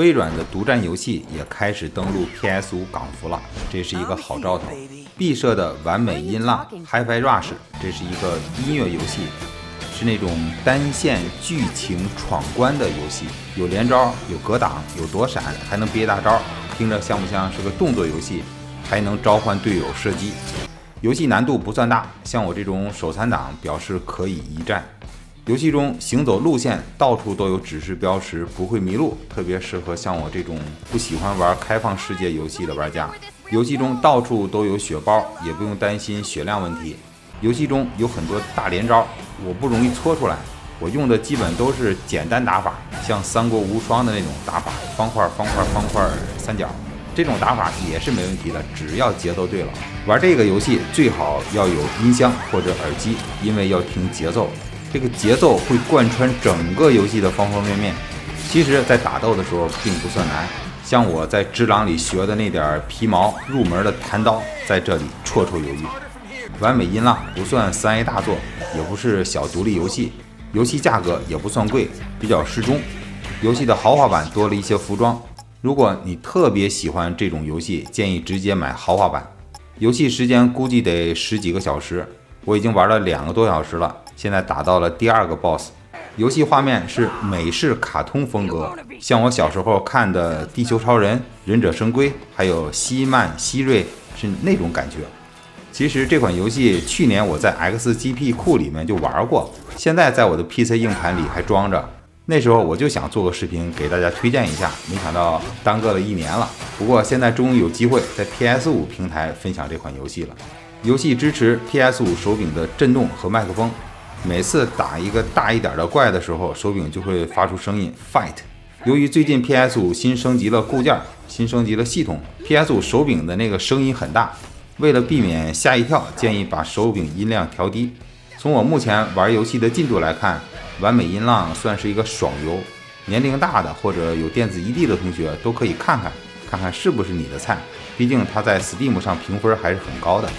微软的独占游戏也开始登陆 PS5 港服了，这是一个好兆头。毕设的完美音浪 HiFi Rush，这是一个音乐游戏，是那种单线剧情闯关的游戏，有连招，有格挡，有躲闪，还能憋大招，听着像不像是个动作游戏？还能召唤队友射击。游戏难度不算大，像我这种手残党表示可以一战。游戏中行走路线到处都有指示标识，不会迷路，特别适合像我这种不喜欢玩开放世界游戏的玩家。游戏中到处都有血包，也不用担心血量问题。游戏中有很多大连招，我不容易搓出来，我用的基本都是简单打法，像三国无双的那种打法，方块方块方块三角。这种打法也是没问题的，只要节奏对了。玩这个游戏最好要有音箱或者耳机，因为要听节奏，这个节奏会贯穿整个游戏的方方面面。其实，在打斗的时候并不算难，像我在《只狼》里学的那点皮毛入门的弹刀，在这里绰绰有余。完美音浪不算三 A 大作，也不是小独立游戏，游戏价格也不算贵，比较适中。游戏的豪华版多了一些服装。如果你特别喜欢这种游戏，建议直接买豪华版。游戏时间估计得十几个小时，我已经玩了两个多小时了，现在打到了第二个 BOSS。游戏画面是美式卡通风格，像我小时候看的《地球超人》《忍者神龟》，还有希曼希瑞是那种感觉。其实这款游戏去年我在 XGP 库里面就玩过，现在在我的 PC 硬盘里还装着。那时候我就想做个视频给大家推荐一下，没想到耽搁了一年了。不过现在终于有机会在 PS5 平台分享这款游戏了。游戏支持 PS5 手柄的震动和麦克风，每次打一个大一点的怪的时候，手柄就会发出声音 fight。由于最近 PS5 新升级了固件，新升级了系统，PS5 手柄的那个声音很大。为了避免吓一跳，建议把手柄音量调低。从我目前玩游戏的进度来看。完美音浪算是一个爽游，年龄大的或者有电子 ED 的同学都可以看看，看看是不是你的菜。毕竟它在 Steam 上评分还是很高的。